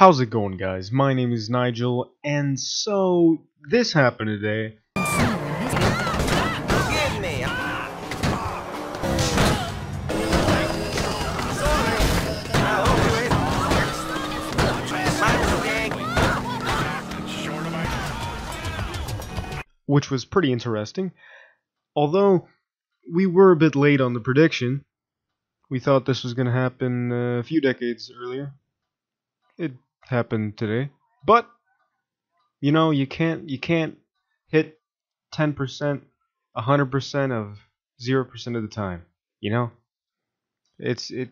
How's it going, guys? My name is Nigel, and so this happened today. Which was pretty interesting. Although we were a bit late on the prediction, we thought this was going to happen uh, a few decades earlier. It happened today. But you know, you can't you can't hit 10%, 100% of 0% of the time, you know? It's it